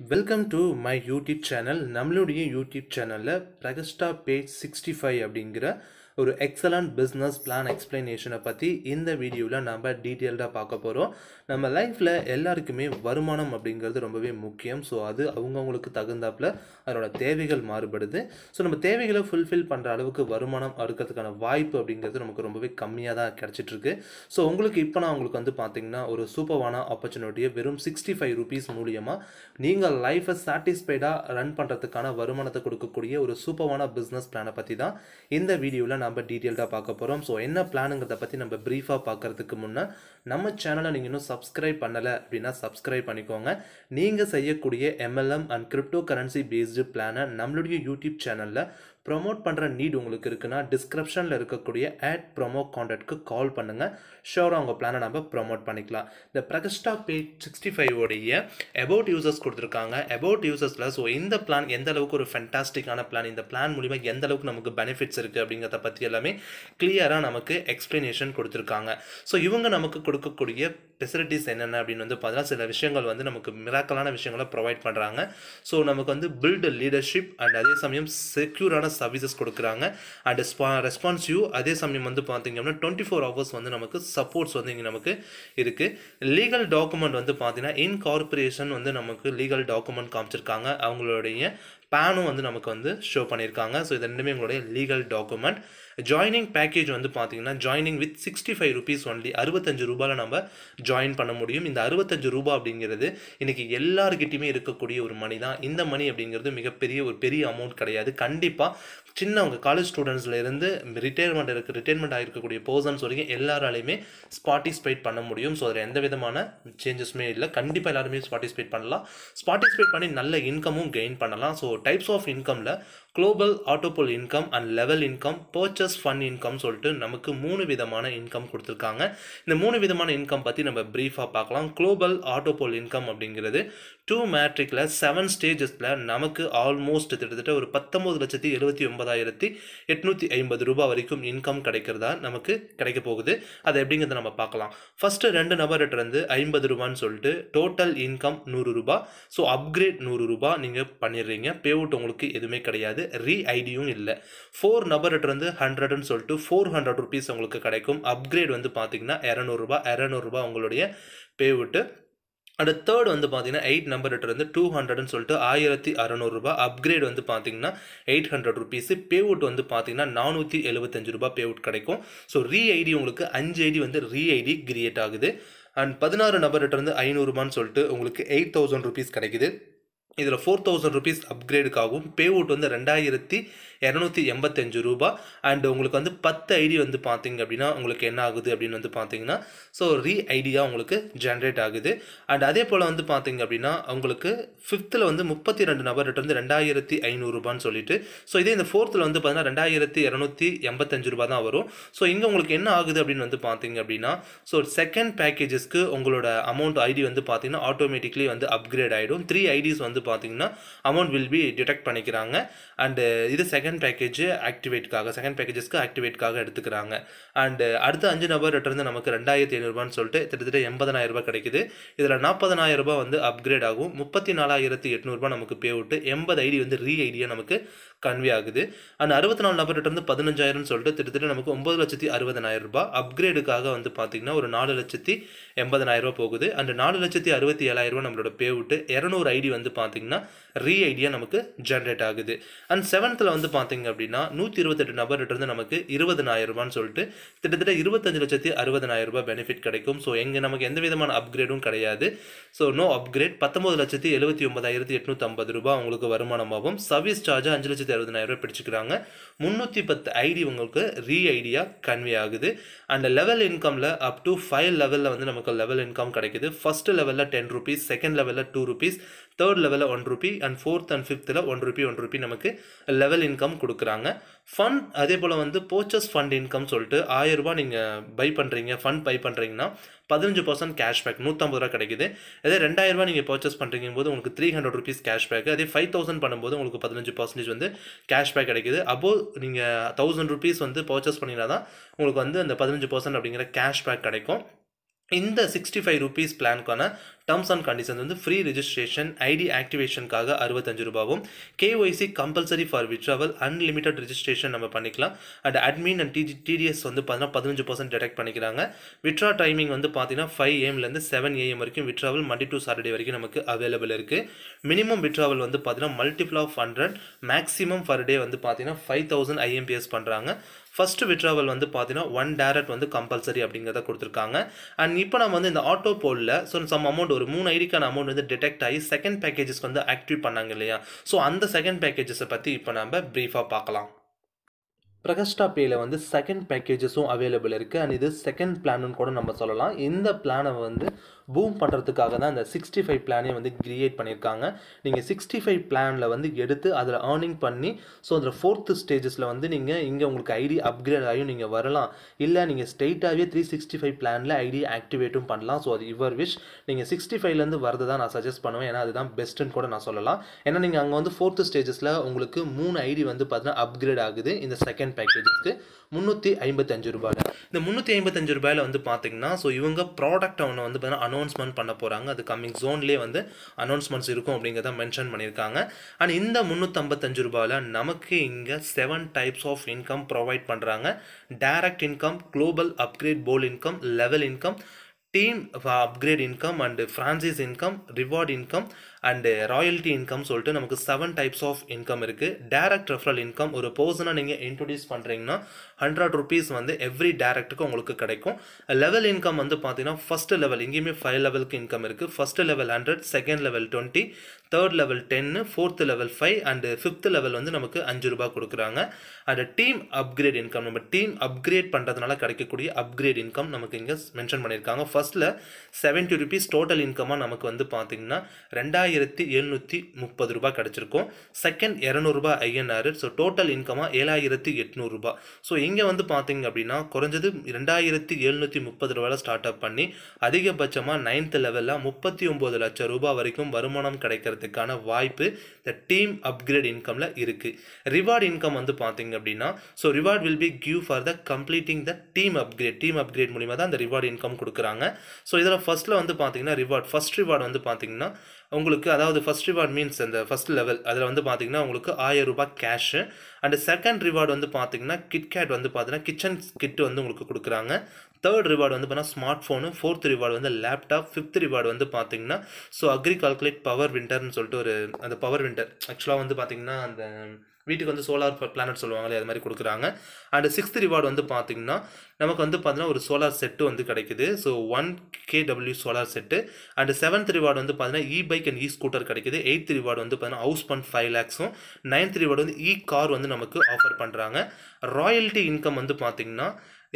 Welcome to my YouTube channel நம்மளுடைய YouTube சேனலில் பிரகஸ்டா பேஜ் சிக்ஸ்டி ஃபைவ் அப்படிங்கிற ஒரு எக்ஸலண்ட் பிஸ்னஸ் பிளான் எக்ஸ்பிளனேஷனை பற்றி இந்த வீடியோவில் நம்ம டீட்டெயில்டாக பார்க்க போகிறோம் நம்ம லைஃப்பில் எல்லாருக்குமே வருமானம் அப்படிங்கிறது ரொம்பவே முக்கியம். ஸோ அது அவங்கவுங்களுக்கு தகுந்தாப்பில் அதனோட தேவைகள் மாறுபடுது. ஸோ நம்ம தேவைகளை ஃபுல்ஃபில் பண்ணுற அளவுக்கு வருமானம் அறுக்கிறதுக்கான வாய்ப்பு அப்படிங்கிறது நமக்கு ரொம்பவே கம்மியாக தான் கிடச்சிட்ருக்கு. ஸோ உங்களுக்கு இப்போ நான் உங்களுக்கு வந்து பார்த்தீங்கன்னா ஒரு சூப்பரான ஆப்பர்ச்சுனிட்டியை வெறும் சிக்ஸ்டி ஃபைவ் ருபீஸ் மூலியமாக நீங்கள் லைஃப்பை சாட்டிஸ்ஃபைடாக ரன் பண்ணுறதுக்கான வருமானத்தை கொடுக்கக்கூடிய ஒரு சூப்பரான பிஸ்னஸ் பிளானை பற்றி தான் இந்த வீடியோவில் நம்ம டீட்டெயில்டாக பார்க்க போகிறோம் ஸோ என்ன பிளானுங்கிறத பற்றி நம்ம ப்ரீஃபாக பார்க்கறதுக்கு முன்னே நம்ம சேனலை நீங்கள் இன்னும் சப்ஸ்கிரைப் பண்ணலை அப்படின்னா சப்ஸ்கிரைப் பண்ணிக்கோங்க. நீங்கள் செய்யக்கூடிய MLM and crypto currency based பிளானை நம்மளுடைய யூடியூப் சேனலில் ப்ரொமோட் பண்ணுற நீட் உங்களுக்கு இருக்குன்னா டிஸ்கிரிப்ஷனில் இருக்கக்கூடிய ஆட் ப்ரொமோ காண்டாக்ட்க்கு கால் பண்ணுங்கள் ஷோராக உங்கள் பிளானை நம்ம ப்ரொமோட் பண்ணிக்கலாம். இந்த பிரகஸ்டா பேஜ் சிக்ஸ்டி ஃபைவ் உடைய அபவுட் யூசர்ஸ் கொடுத்துருக்காங்க அபவுட் யூசர்ஸில் ஸோ இந்த பிளான் எந்த அளவுக்கு ஒரு ஃபென்டாஸ்டிக்கான பிளான் இந்த பிளான் மூலிமா எந்த அளவுக்கு நமக்கு பெனிஃபிட்ஸ் இருக்குது அப்படிங்கிறத பற்றி எல்லாமே கிளியராக நமக்கு எக்ஸ்ப்ளனேஷன் கொடுத்துருக்காங்க. ஸோ இவங்க நமக்கு கொடுக்கக்கூடிய ஃபெசிலிட்டிஸ் என்னென்ன அப்படின்னு வந்து பார்த்தீங்கன்னா சில விஷயங்கள் வந்து நமக்கு மிராக்கலான விஷயங்களை ப்ரொவைட் பண்ணுறாங்க ஸோ நமக்கு வந்து பில்டு லீடர்ஷிப் அண்ட் அதே சமயம் செக்யூரான சர்வீசஸ் கொடுக்குறாங்க. அண்ட் ஸ்பா ரெஸ்பான்சிவ் அதே சமயம் வந்து பார்த்திங்க அப்படின்னா டுவெண்ட்டி ஃபோர் ஹவர்ஸ் வந்து நமக்கு சப்போர்ட்ஸ் வந்து இங்கே நமக்கு இருக்குது லீகல் டாக்குமெண்ட் வந்து பார்த்தீங்கன்னா இன்கார்பரேஷன் வந்து நமக்கு லீகல் டாக்குமெண்ட் காமிச்சிருக்காங்க. அவங்களுடைய பேனும் வந்து நமக்கு வந்து ஷோ பண்ணியிருக்காங்க. ஸோ இது ரெண்டுமே உங்களுடைய லீகல் டாக்குமெண்ட் ஜாயினிங் பேக்கேஜ் வந்து பார்த்தீங்கன்னா joining with sixty five rupees only அறுபத்தஞ்சு ரூபாயில் நம்ம ஜாயின் பண்ண முடியும். இந்த அறுபத்தஞ்சு ரூபா அப்படிங்கிறது இன்றைக்கி எல்லாருக்கிட்டையுமே இருக்கக்கூடிய ஒரு மணி தான். இந்த மணி அப்படிங்கிறது மிகப்பெரிய ஒரு பெரிய அமௌண்ட் கிடையாது. கண்டிப்பாக சின்னவங்க காலேஜ் ஸ்டூடெண்ட்ஸ்லேருந்து ரிட்டையர்மெண்ட் இருக்குது ரிட்டைர்மெண்ட் ஆகிருக்கக்கூடிய பர்சன்ஸ் வரைக்கும் எல்லாராலையுமே பார்ட்டிசிபேட் பண்ண முடியும். ஸோ அதில் எந்த விதமான சேஞ்சஸுமே இல்லை. கண்டிப்பாக எல்லாருமே பார்ட்டிசிபேட் பண்ணலாம். பார்ட்டிசிபேட் பண்ணி நல்ல இன்கமும் கெயின் பண்ணலாம். So types of இன்கமில் global autopool income and level income purchase fund income சொல்லிட்டு நமக்கு மூணு விதமான இன்கம் கொடுத்துருக்காங்க. இந்த மூணு விதமான இன்கம் பற்றி நம்ம ப்ரீஃபாக பார்க்கலாம். குளோபல் ஆட்டோபோல் இன்கம் அப்படிங்கிறது டூ மேட்ரிக்கில் செவன் ஸ்டேஜஸில் நமக்கு ஆல்மோஸ்ட் கிட்டத்தட்ட ஒரு பத்தொம்பது லட்சத்தி எழுபத்தி ஒன்பதாயிரத்தி எட்நூற்றி ஐம்பது ரூபாய் வரைக்கும் இன்கம் கிடைக்கிறதா நமக்கு கிடைக்க போகுது. அதை எப்படிங்கிறத நம்ம பார்க்கலாம். ஃபஸ்ட்டு ரெண்டு நபர்கிட்ட இருந்து ஐம்பது ரூபான்னு சொல்லிட்டு டோட்டல் இன்கம் நூறு ரூபாய் ஸோ அப்கிரேட் நூறு ரூபாய் நீங்கள் பண்ணிடுறீங்க. பே அவுட் உங்களுக்கு எதுவுமே கிடையாது. ரீ ஐடியும் இல்லை. ஃபோர் நபர்கிட்ட வந்து ஹண்ட்ரட்னு சொல்லிட்டு ஃபோர் ஹண்ட்ரட் ருபீஸ் உங்களுக்கு கிடைக்கும். அப்கிரேட் வந்து பார்த்தீங்கன்னா இரநூறுபா இரநூறுபா உங்களுடைய பே விட்டு. அண்ட் தேர்ட் வந்து பார்த்தீங்கன்னா எயிட் நம்பர் இருந்து டூ ஹண்ட்ரட்னு சொல்லிட்டு ஆயிரத்தி அறநூறுபா அப்கிரேட் வந்து பார்த்தீங்கன்னா eight hundred rupees pay out வந்து பார்த்தீங்கன்னா நானூற்றி எழுபத்தஞ்சு ரூபா பே அவுட் கிடைக்கும். ஸோ ரீ ஐடி உங்களுக்கு அஞ்சு ஐடி வந்து ரீ ஐடி கிரியேட் ஆகுது. அண்ட் பதினாறு நபர்கிட்ட இருந்து ஐநூறுபான்னு சொல்லிட்டு உங்களுக்கு எயிட் தௌசண்ட் ருபீஸ் கிடைக்குது. இதில் ஃபோர் தௌசண்ட் ருபீஸ் அப்கிரேடுக்காகவும் பே அவுட் வந்து ரெண்டாயிரத்தி இரநூத்தி எண்பத்தஞ்சு ரூபா. அண்ட் உங்களுக்கு வந்து பத்து ஐடி வந்து பார்த்தீங்க அப்படின்னா உங்களுக்கு என்ன ஆகுது அப்படின்னு வந்து பார்த்தீங்கன்னா ஸோ ரீ ஐடியா உங்களுக்கு ஜென்ரேட் ஆகுது. அண்ட் அதே போல் வந்து பார்த்தீங்க அப்படின்னா உங்களுக்கு ஃபிஃப்த்தில் வந்து முப்பத்தி ரெண்டு நபர்கிட்ட வந்து ரெண்டாயிரத்தி ஐநூறுரூபான்னு சொல்லிட்டு ஸோ இதே இந்த ஃபோர்த்தில் வந்து பார்த்தீங்கன்னா ரெண்டாயிரத்தி இரநூத்தி எண்பத்தஞ்சு ரூபா தான் வரும். ஸோ இங்கே உங்களுக்கு என்ன ஆகுது அப்படின்னு வந்து பார்த்தீங்க அப்படின்னா ஸோ செகண்ட் பேக்கேஜஸ்க்கு உங்களோட அமௌண்ட் ஐடி வந்து பார்த்தீங்கன்னா ஆட்டோமேட்டிக்லி வந்து அப்கிரேட் ஆகிடும் த்ரீ ஐடிஸ் வந்து பார்த்தீங்கன்னா அமௌண்ட் வில் பி டிடெக்ட் பண்ணிக்கிறாங்க. அண்டு இது செகண்ட் பேக்கேஜ் ஆக்டிவேட்காக செகண்ட் பேக்கேஜஸ்க்கு ஆக்டிவேட்காக எடுத்துக்கிறாங்க. அண்டு அடுத்த அஞ்சு நபர் இருந்து நமக்கு ரெண்டாயிரத்தி ஐநூறுபான்னு சொல்லிட்டு கிட்டத்தட்ட எண்பதனாயிரம் ரூபாய் கிடைக்குது. இதில் நாற்பதனாயிரம் ரூபாய் வந்து அப்கிரேட் ஆகும். முப்பத்தி நாலாயிரத்தி எட்நூறுபா நமக்கு பே விட்டு எண்பது ஐடி வந்து ரீ ஐடியாக நமக்கு கன்வே ஆகுது. அண்ட் அறுபத்தி நாலு நபர்கிட்ட இருந்து பதினஞ்சாயிரம்னு சொல்லிட்டு திட்டத்தட்ட நமக்கு ஒம்பது லட்சத்தி அறுபதனாயிரம் ரூபாய் அப்கிரேடுக்காக வந்து பார்த்தீங்கன்னா ஒரு நாலு லட்சத்தி எண்பதனாயிரம் ரூபாய் போகுது. அண்ட் நாலு லட்சத்தி அறுபத்தி ஏழாயிரம் ரூபாய் நம்மளோட பே விட்டு இரநூறு ஐடி வந்து பார்த்தீங்கன்னா ரீ ஐடியா நமக்கு ஜென்ரேட் ஆகுது. அண்ட் செவன்த்தில் வந்து பார்த்தீங்க அப்படின்னா நூற்றி இருபத்தெட்டு நபர்கிட்ட இருந்து நமக்கு இருபதனாயிரம் ரூபான்னு சொல்லிட்டு கிட்டத்தட்ட இருபத்தஞ்சு லட்சத்தி அறுபதனாயிரம் ரூபாய் பெனிஃபிட் கிடைக்கும். ஸோ எங்கே நமக்கு எந்த விதமான அப்கிரேடும் கிடையாது. ஸோ நோ அப்கிரேட் பத்தொம்பது லட்சத்தி எழுபத்தி ஒன்பதாயிரத்தி எட்நூற்றி ஐம்பது ரூபாய் உங்களுக்கு வருமானமாகும். சர்வீஸ் சார்ஜ் அஞ்சு லட்சத்தி அறுபதாயிரம் ரூபாய் பிடிச்சிக்கிறாங்க. முந்நூற்றி பத்து ஐடி உங்களுக்கு ரீ ஐடியா கன்வே ஆகுது. அண்ட் லெவல் இன்கமில் அப் டு ஃபைவ் லெவலில் வந்து நமக்கு லெவல் இன்கம் கிடைக்குது. ஃபஸ்ட்டு லெவலில் டென் ருபீஸ் செகண்ட் லெவலில் டூ ருபீஸ் தேர்ட் லெவலில் one rupee and fourth and ஃபிஃப்த்தில் one rupee one rupee நமக்கு லெவல் இன்கம் கொடுக்குறாங்க. ஃபண்ட் அதே போல் வந்து போச்சஸ் ஃபண்ட் இன்கம் சொல்லிட்டு ஆயிரம் ரூபாய் நீங்கள் பை பண்ணுறீங்க ஃபண்ட் பை பண்ணுறீங்கன்னா பதினஞ்சு பர்சன்ட் கேஷ்பேக் நூற்றம்பது ரூபா கிடைக்குது. அதே ரெண்டாயிரம் ரூபாய் நீங்கள் பர்ச்சேஸ் பண்ணுறீங்க போது உங்களுக்கு த்ரீ ஹண்ட்ரட் ருபீஸ் கேஷ்பேக் அதே ஃபைவ் தௌசண்ட் பண்ணும்போது உங்களுக்கு பதினஞ்சு பர்சன்டேஜ் வந்து கேஷ்பேக் கிடைக்குது. அப்போ நீங்கள் தௌசண்ட் ருபீஸ் வந்து பர்ச்சேஸ் பண்ணிங்கன்னா தான் உங்களுக்கு வந்து அந்த பதினஞ்சு பர்சன்ட் அப்படிங்கிற கேஷ்பேக் கிடைக்கும். இந்த சிக்ஸ்டி ஃபைவ் ருபீஸ் பிளான்க்கான டேர்ம்ஸ் அண்ட் கண்டிஷன்ஸ் வந்து ஃப்ரீ ரிஜிஸ்ட்ரேஷன் ஐடி ஆக்டிவேஷனுக்காக அறுபத்தஞ்சு ரூபாவும் KYC compulsory for withdrawal unlimited registration நம்ம பண்ணிக்கலாம். And admin and DG TDS வந்து பார்த்தீங்கன்னா பதினஞ்சு பர்சன்ட் டிடெக்ட் பண்ணிக்கிறாங்க. விட்ரா டைமிங் வந்து பார்த்தீங்கன்னா ஃபைவ் ஏஎம்லேருந்து செவன் ஏஎம் வரைக்கும் விட்ராவல் மண்டே டு சாட்டர்டே வரைக்கும் நமக்கு அவைலபிள் இருக்குது மினிமம் விட்ராவல் வந்து பார்த்தீங்கன்னா multiple of hundred maximum per day வந்து பார்த்தீங்கன்னா ஃபைவ் தௌசண்ட் ஐஎம்பிஎஸ் பண்ணுறாங்க ஃபர்ஸ்ட் விட்ராவல் வந்து பார்த்தீங்கன்னா ஒன் டேரக்ட் வந்து கம்பல்சரி அப்படிங்கிறத கொடுத்துருக்காங்க. அண்ட் இப்போ நம்ம வந்து இந்த ஆட்டோ போலில் ஸோ சம் அமௌண்ட் ஒரு மூணு ஐடிக்கான அமௌண்ட் வந்து டிடெக்ட் ஆகி செகண்ட் பேக்கேஜஸ்க்கு வந்து ஆக்டிவ் பண்ணாங்க இல்லையா? ஸோ அந்த செகண்ட் பேக்கேஜஸை பற்றி இப்போ நம்ம ப்ரீஃபாக பார்க்கலாம். பிரகஸ்டா பேயில் வந்து செகண்ட் பேக்கேஜஸும் அவைலபிள் இருக்குது அண்ட் இது செகண்ட் பிளான்னு கூட நம்ம சொல்லலாம். இந்த பிளானை வந்து பூம் பண்ணுறதுக்காக தான் இந்த சிக்ஸ்டி ஃபைவ் பிளானே வந்து கிரியேட் பண்ணியிருக்காங்க. நீங்கள் சிக்ஸ்டி ஃபைவ் பிளானில் வந்து எடுத்து அதில் ஏர்னிங் பண்ணி ஸோ அதில் ஃபோர்த்து ஸ்டேஜஸில் வந்து நீங்கள் இங்கே உங்களுக்கு ஐடி அப்கிரேட் ஆகியும் நீங்கள் வரலாம். இல்லை நீங்கள் ஸ்ட்ரெயிட்டாகவே த்ரீ சிக்ஸ்டி ஃபைவ் பிளானில் ஐடி ஆக்டிவேட்டும் பண்ணலாம். ஸோ அது யுவர் விஷ் நீங்கள் சிக்ஸ்டி ஃபைவ்லேருந்து வரது தான் நான் சஜஸ்ட் பண்ணுவேன். ஏன்னா அதுதான் பெஸ்ட்டுன்னு கூட நான் சொல்லலாம். ஏன்னா நீங்கள் அங்கே வந்து ஃபோர்த்து ஸ்டேஜஸில் உங்களுக்கு மூணு ஐடி வந்து பார்த்தீங்கன்னா அப்கிரேட் ஆகுது. இந்த செகண்ட் பேக்கேஜஸ்க்கு முந்நூற்றி ஐம்பத்தஞ்சு ரூபாயில் இந்த முந்நூற்றி ஐம்பத்தஞ்சு ரூபாயில் வந்து பார்த்தீங்கன்னா ஸோ இவங்க ப்ராடக்ட் ஒன்று வந்து பார்த்தீங்கன்னா அனௌன்ஸ்மெண்ட் பண்ண போகிறாங்க அது கம்மிங் ஜோன்லேயே வந்து அனௌன்ஸ்மெண்ட்ஸ் இருக்கும் அப்படிங்கிறத மென்ஷன் பண்ணியிருக்காங்க. அண்ட் இந்த முந்நூற்றம்பத்தஞ்சு ரூபாயில் நமக்கு இங்கே seven types of income provide பண்ணுறாங்க direct income global upgrade pool income level income team upgrade income and franchise income reward income and royalty income சொல்லிட்டு நமக்கு செவன் டைப்ஸ் ஆஃப் இன்கம் இருக்குது டேரக்ட் ரெஃபரல் இன்கம் ஒரு பர்சனாக நீங்கள் introduce பண்ணுறீங்கன்னா hundred rupees வந்து every டேரக்ட்டுக்கு உங்களுக்கு கிடைக்கும். லெவல் இன்கம் வந்து பார்த்தீங்கன்னா ஃபஸ்ட் லெவல் இங்கேயுமே ஃபைவ் லெவலுக்கு இன்கம் இருக்குது first level hundred second level twenty third level ten fourth level five and fifth level வந்து நமக்கு அஞ்சு ரூபா கொடுக்குறாங்க. அண்ட் டீம் அப்கிரேட் இன்கம் நம்ம டீம் அப்கிரேட் பண்ணுறதுனால கிடைக்கக்கூடிய அப்கிரேட் இன்கம் நமக்கு இங்கே மென்ஷன் பண்ணியிருக்காங்க. ஃபர்ஸ்ட்டில் செவன்ட்டி ருபீஸ் டோட்டல் இன்கமாக நமக்கு வந்து பார்த்தீங்கன்னா ஏழாயிரத்தி எழுநூற்றி முப்பது ரூபாய் கிடச்சிருக்கும். செகண்ட் இரநூறுபா ஐஎன்ஆர். ஸோ டோட்டல் இன்கமாக ஏழாயிரத்தி எட்நூறுபா ஸோ இங்கே வந்து பார்த்தீங்க அப்படின்னா குறைஞ்சது ரெண்டாயிரத்தி எழுநூற்றி முப்பது ரூபாயில் ஸ்டார்ட் அப் பண்ணி அதிகபட்சமாக நைன்த் லெவலில் முப்பத்தி ஒம்பது லட்சம் ரூபாய் வரைக்கும் வருமானம் கிடைக்கிறதுக்கான வாய்ப்பு இந்த டீம் அப்கிரேட் இன்கமில் இருக்குது ரிவார்ட் இன்கம் வந்து பார்த்தீங்க அப்படின்னா so reward will be give for the completing the team upgrade team upgrade மூலிமா தான் அந்த ரிவார்டு இன்கம் கொடுக்குறாங்க. ஸோ இதில் ஃபஸ்ட்டில் வந்து பார்த்தீங்கன்னா ரிவார்ட் ஃபஸ்ட் ரிவார்டு வந்து பார்த்தீங்கன்னா உங்களுக்கு அதாவது ஃபஸ்ட் ரிவார்ட் மீன்ஸ் அந்த ஃபஸ்ட் லெவல் அதில் வந்து பார்த்தீங்கன்னா உங்களுக்கு ஆயிரம் ரூபாய் கேஷு அண்ட் செகண்ட் ரிவார்டு வந்து பார்த்தீங்கன்னா கிட்கேட் வந்து பார்த்தீங்கன்னா கிச்சன் கிட் வந்து உங்களுக்கு கொடுக்குறாங்க. தேர்ட் ரிவார்டு வந்து பார்த்தீங்கன்னா ஸ்மார்ட் ஃபோனு ஃபோர்த் ரிவார்டு வந்து லேப்டாப் ஃபிஃப்த் ரிவார்டு வந்து பார்த்தீங்கன்னா ஸோ அக்ரி கால்குலேட் பவர் விண்டர்னு சொல்லிட்டு ஒரு அந்த பவர் விண்டர் ஆக்சுவலாக வந்து பார்த்தீங்கன்னா அந்த வீட்டுக்கு வந்து சோலார் பிளானட் சொல்லுவாங்களே அது மாதிரி கொடுக்குறாங்க. அண்ட் சிக்ஸ்த் ரிவார்டு வந்து பார்த்தீங்கன்னா நமக்கு வந்து பார்த்தீங்கன்னா ஒரு சோலார் செட்டு வந்து கிடைக்குது. So one KW solar set and seventh reward வந்து பார்த்தீங்கன்னா e bike and e scooter கிடைக்குது. எயித் ரிவார்டு வந்து பார்த்தீங்கன்னா ஹவுஸ் பண்ட் ஃபைவ் லேக்ஸும் நைன்த் ரிவார்டு வந்து இ கார் வந்து நமக்கு ஆஃபர் பண்ணுறாங்க ராயல்ட்டி இன்கம் வந்து பார்த்தீங்கன்னா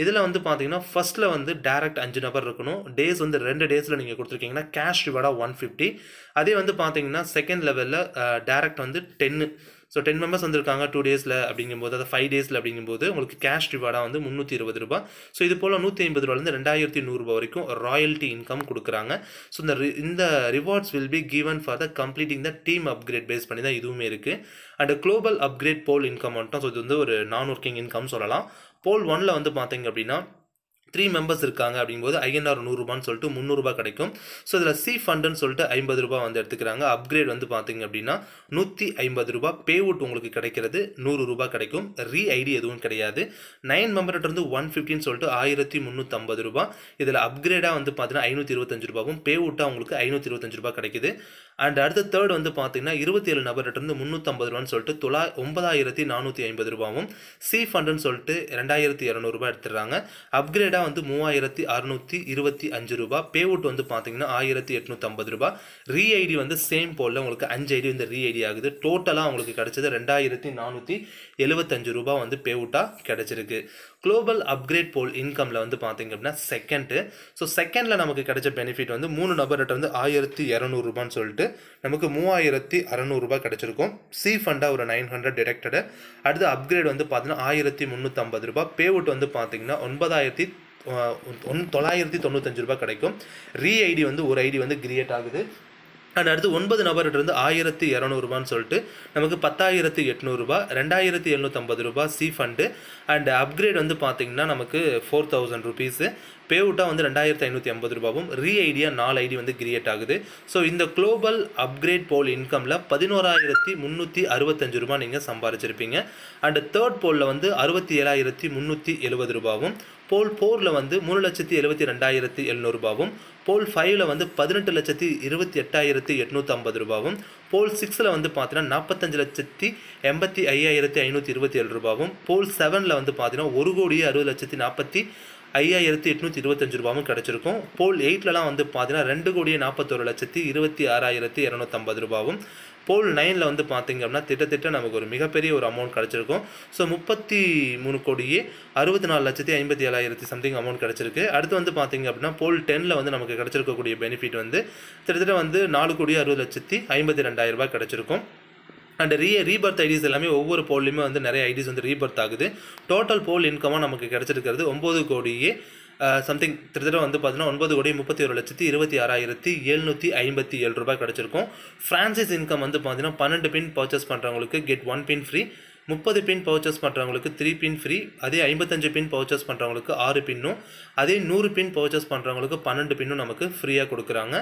இதில் வந்து பார்த்தீங்கன்னா ஃபஸ்ட்டில் வந்து டேரக்ட் அஞ்சு நபர் இருக்கணும். டேஸ் வந்து ரெண்டு டேஸில் நீங்கள் கொடுத்துருக்கீங்கன்னா கேஷ் ரிவார்டாக ஒன் ஃபிஃப்டி அதே வந்து பார்த்தீங்கன்னா செகண்ட் லெவலில் டேரக்ட் வந்து டென்னு ஸோ டென் மெம்பர்ஸ் வந்திருக்காங்க டூ டேஸில் அப்படிங்கும்போது அதாவது ஃபைவ் டேஸில் அப்படிங்கும்போது உங்களுக்கு கேஷ் ரிவார்டாக வந்து முந்நூற்றி இருபது ரூபாய் ஸோ இது போல் நூற்றி ஐம்பது ரூபாலேருந்து ரெண்டாயிரத்தி நூறுரூபா வரைக்கும் ராயல்ட்டி இன்கம் கொடுக்குறாங்க. ஸோ இந்த ரி- இந்த rewards will be given for the completing the team upgrade base பண்ணி தான் இதுவுமே இருக்குது and global upgrade pool income மட்டும் ஸோ இது வந்து ஒரு நான் ஒர்க்கிங் இன்கம் சொல்லலாம் போல் ஒனில் வந்து பார்த்தீங்க அப்படின்னா த்ரீ மெம்பர்ஸ் இருக்காங்க அப்படிங்கும்போது ஐஎன்ஆர் நூறுரூபான்னு சொல்லிட்டு முந்நூறுரூபா கிடைக்கும். ஸோ இதில் சி ஃபண்டுன்னு சொல்லிட்டு ஐம்பது ரூபாய் வந்து எடுத்துக்கிறாங்க. அப்கிரேட் வந்து பார்த்தீங்க அப்படின்னா நூற்றி ஐம்பது ரூபாய் பேவுட் உங்களுக்கு கிடைக்கிறது நூறுரூபா கிடைக்கும். ரீ ஐடி எதுவும் கிடையாது. நைன் மெம்பர்கிட்ட இருந்து ஒன் ஃபிஃப்டின்னு சொல்லிட்டு ஆயிரத்தி முந்நூற்றம்பது ரூபாய். இதில் அப்கிரேடாக வந்து பார்த்தீங்கன்னா ஐநூற்றி இருபத்தஞ்சு ரூபாவும் பேவுட்டாக உங்களுக்கு ஐநூற்றி இருபத்தஞ்சு ரூபாய் கிடைக்குது. அண்ட் அடுத்த தேர்ட் வந்து பார்த்தீங்கன்னா இருபத்தி ஏழு நபர்கிட்ட இருந்து முந்நூற்றம்பது ரூபான்னு சொல்லிட்டு தொள்ளா ஒன்பதாயிரத்தி நானூற்றி ஐம்பது ரூபாவும் சி ஃபண்டுன்னு சொல்லிட்டு ரெண்டாயிரத்தி இரநூறுபா எடுத்துடுறாங்க. அப்கிரேடாக வந்து மூவாயிரத்தி அறுநூற்றி இருபத்தி அஞ்சு ரூபா. பேவுட் வந்து பார்த்தீங்கன்னா ஆயிரத்தி எட்நூற்றம்பது ரூபா. ரீ ஐடி வந்து சேம் போலில் உங்களுக்கு அஞ்சு ஐடி வந்து ரீ ஐடி ஆகுது. டோட்டலாக உங்களுக்கு கிடைச்சது ரெண்டாயிரத்தி நானூற்றி எழுபத்தஞ்சு ரூபா வந்து பேவுட்டாக கிடச்சிருக்கு. குளோபல் அப்கிரேட் போல் இன்கமில் வந்து பார்த்தீங்க அப்படின்னா செகண்டு ஸோ செகண்டில் நமக்கு கிடைச்ச பெனிஃபிட் வந்து மூணு நபர்கிட்ட வந்து ஆயிரத்தி இரநூறுபான்னு சொல்லிட்டு நமக்கு மூவாயிரத்தி அறநூறுபா கிடைச்சிருக்கும். சி ஃபண்டாக ஒரு நைன் ஹண்ட்ரட் டிடெக்டடு அடுத்து அப்கிரேட் வந்து பார்த்தீங்கன்னா ஆயிரத்தி முந்நூற்றம்பது ரூபாய். பேவுட் வந்து பார்த்தீங்கன்னா ஒன்பதாயிரத்தி ஒன் தொள்ளாயிரத்தி தொண்ணூத்தஞ்சு ரூபாய் கிடைக்கும். ரீ ஐடி வந்து ஒரு ஐடி வந்து கிரியேட் ஆகுது. அண்ட் அடுத்து ஒன்பது நபர்கிட்ட ஆயிரத்தி இரநூறுபான்னு சொல்லிட்டு நமக்கு பத்தாயிரத்தி எட்நூறுபா ரெண்டாயிரத்தி எழுநூற்றம்பது ரூபா சி ஃபண்டு அண்ட் அப்கிரேட் வந்து பார்த்தீங்கன்னா நமக்கு ஃபோர் தௌசண்ட் ருபீஸு பேவுட்டாக வந்து ரெண்டாயிரத்தி ஐநூற்றி ஐம்பது ரூபாவும் ரீ ஐடியா நாலு ஐடி வந்து கிரியேட் ஆகுது. ஸோ இந்த குளோபல் அப்கிரேட் போல் இன்கமில் பதினோராயிரத்தி முந்நூற்றி அறுபத்தஞ்சு ரூபா நீங்கள் சம்பாரிச்சிருப்பீங்க. அண்ட் தேர்ட் போலில் வந்து அறுபத்தி ஏழாயிரத்தி முந்நூற்றி எழுபது ரூபாவும் போல் ஃபோரில் வந்து மூணு லட்சத்தி எழுபத்தி ரெண்டாயிரத்தி எழுநூறுபாவும் போல் ஃபைவ்ல வந்து பதினெட்டு லட்சத்தி இருபத்தி எட்டாயிரத்தி எட்நூற்றி ஐம்பது ரூபாவும் போல் சிக்ஸில் வந்து பார்த்தீங்கன்னா நாற்பத்தஞ்சு லட்சத்தி எண்பத்தி ஐயாயிரத்தி ஐநூற்றி இருபத்தி ஏழு ரூபாவும் போல் செவனில் வந்து பார்த்தீங்கன்னா ஒரு கோடியே அறுபது லட்சத்தி நாற்பத்தி ஐயாயிரத்தி எட்நூற்றி இருபத்தஞ்சு ரூபாவும் கிடச்சிருக்கும். போல் எயிட்லலாம் வந்து பார்த்தீங்கன்னா ரெண்டு கோடியே நாற்பத்தொரு லட்சத்தி இருபத்தி ஆறாயிரத்தி இரநூத்தம்பது ரூபாவும். போல் நைனில் வந்து பார்த்தீங்க அப்படின்னா திட்டத்திட்ட நமக்கு ஒரு மிகப்பெரிய ஒரு அமௌண்ட் கிடச்சிருக்கும். ஸோ முப்பத்தி மூணு கோடியே அறுபத்தி நாலு லட்சத்தி ஐம்பத்தி ஏழாயிரத்தி சம்திங் அமௌண்ட் கிடச்சிருக்கு. அடுத்து வந்து பார்த்தீங்க அப்படின்னா போல் டெனில் வந்து நமக்கு கிடச்சிருக்கக்கூடிய பெனிஃபிட் வந்து கிட்டத்தட்ட வந்து நாலு கோடியே அறுபது லட்சத்தி ஐம்பத்தி ரெண்டாயிரம் ரூபாய் கிடச்சிருக்கும். அண்ட் ரீ ரீபர்த் ஐடிஸ் எல்லாமே ஒவ்வொரு போல்லையுமே வந்து நிறைய ஐடிஸ் வந்து ரீபர்த் ஆகுது. டோட்டல் போல் இன்கமாக நமக்கு கிடச்சிருக்கிறது ஒம்பது கோடியே சம்திங் கிட்டத்தட்ட வந்து பார்த்தீங்கன்னா ஒன்பது கோடி முப்பத்தி ஒரு லட்சத்தி இருபத்தி ஆறாயிரத்தி எழுநூற்றி ஐம்பத்தி ஏழு ரூபாய் கிடச்சிருக்கும். ஃப்ரான்சைஸ் இன்கம் வந்து பார்த்தீங்கன்னா பன்னெண்டு பின் பர்ச்சேஸ் பண்ணுறவங்களுக்கு கெட் ஒன் பின் ஃப்ரீ முப்பது பின் பர்ச்சேஸ் பண்ணுறவங்களுக்கு த்ரீ பின் ஃப்ரீ அதே ஐம்பத்தஞ்சு பின் பர்ச்சேஸ் பண்ணுறவங்களுக்கு ஆறு பின்னும் அதே நூறு பின் பர்ச்சேஸ் பண்ணுறவங்களுக்கு பன்னெண்டு பின்னும் நமக்கு ஃப்ரீயாக கொடுக்குறாங்க.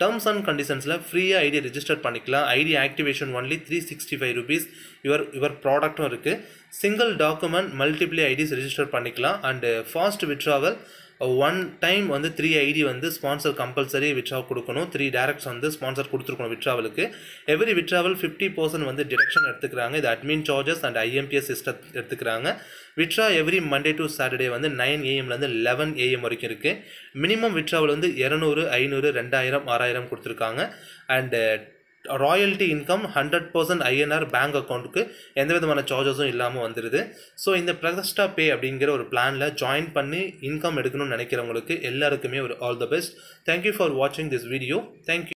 டேர்ம்ஸ் அண்ட் கண்டிஷன்ஸில் ஃப்ரீயாக ஐடி ரிஜிஸ்டர் பண்ணிக்கலாம். ID activation only three sixty five rupees your your ப்ராடக்ட்டும் இருக்குது single document multiple IDs register பண்ணிக்கலாம். And fast withdrawal one time வந்து த்ரீ ஐடி வந்து ஸ்பான்சர் கம்பல்சரி விட்ரா கொடுக்கணும். த்ரீ டேரக்ட்ஸ் வந்து ஸ்பான்சர் கொடுத்துருக்கணும் விட்ராவலுக்கு எவ்ரி விட்ராவல் ஃபிஃப்டி பர்சன்ட் வந்து deduction எடுத்துக்கிறாங்க. இது admin charges and IMPS system எடுத்துக்கிறாங்க. Withdraw every Monday to Saturday வந்து நைன் ஏஎம்லேருந்து லெவன் ஏஎம் வரைக்கும் இருக்குது மினிமம் விட்ராவில் வந்து இரநூறு ஐநூறு ரெண்டாயிரம் ஆறாயிரம் கொடுத்துருக்காங்க. And royalty income hundred percent INR bank அக்கௌண்ட்டுக்கு எந்த விதமான சார்ஜஸும் இல்லாமல் வந்துடுது ஸோ இந்த பிரகஸ்டா பே அப்படிங்கிற ஒரு பிளானில் ஜாயின் பண்ணி இன்கம் எடுக்கணும்னு நினைக்கிறவங்களுக்கு எல்லாருக்குமே ஒரு all the best thank you for வாட்சிங் திஸ் வீடியோ தேங்க்யூ